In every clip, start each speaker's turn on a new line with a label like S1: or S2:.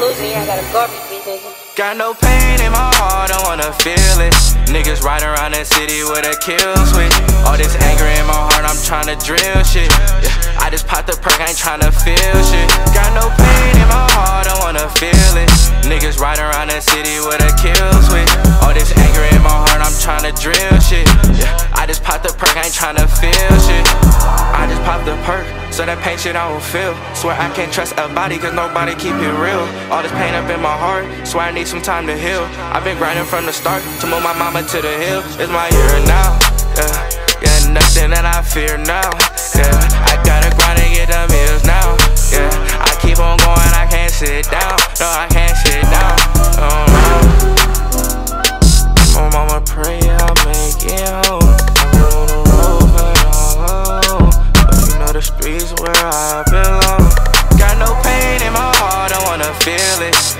S1: Losing? I got a garbage beat.
S2: Got no pain in my heart, don't wanna feel it. Niggas riding around the city with a kill switch. All this anger in my heart, I'm tryna drill shit. Yeah, I just popped the perk, I ain't tryna feel shit. Got no pain in my heart, don't wanna feel it. Niggas riding around the city with a kill switch. All this anger in my heart, I'm tryna drill shit. Yeah, I just popped the perk, I ain't tryna feel shit. I just popped the perk, so that pain shit I don't feel. Swear I can't trust a body, cause nobody keep it real. All this pain up in my heart, swear I need some time to heal. I've been grinding from the start to move my mama to the hill. It's my year now, yeah. Yeah, nothing that I fear now, yeah. I gotta grind and get the meals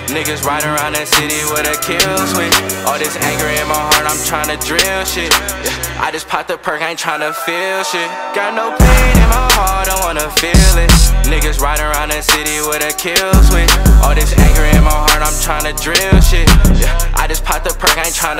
S2: Niggas riding around the city with a kill switch. All this anger in my heart, I'm tryna drill shit. Yeah, I just popped the perk, I ain't tryna feel shit. Got no pain in my heart, I wanna feel it. Niggas riding around the city with a kill switch. All this anger in my heart, I'm tryna drill shit. Yeah, I just popped the perk, I ain't tryna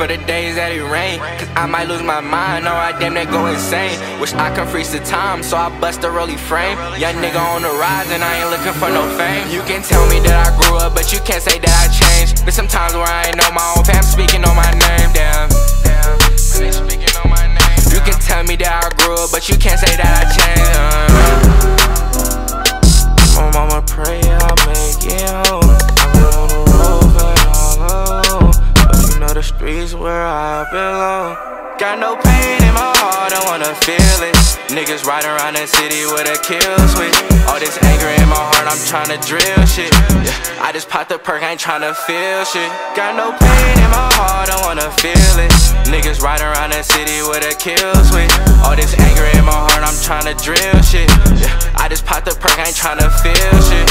S2: for the days that it rain. Cause I might lose my mind, or I damn near go insane. Wish I could freeze the time, so I bust a rolly frame. Young nigga on the rise, and I ain't looking for no fame. You can tell me that I grew up, but you can't say that I changed. There's some times where I ain't know my own fam speaking on my name, damn. Where I belong. Got no pain in my heart, I wanna feel it. Niggas riding around the city with a kill switch. All this anger in my heart, I'm tryna drill shit. Yeah, I just popped the perk, I ain't tryna feel shit. Got no pain in my heart, I wanna feel it. Niggas riding around the city with a kill switch. All this anger in my heart, I'm tryna drill shit. Yeah, I just popped the perk, I ain't tryna feel shit.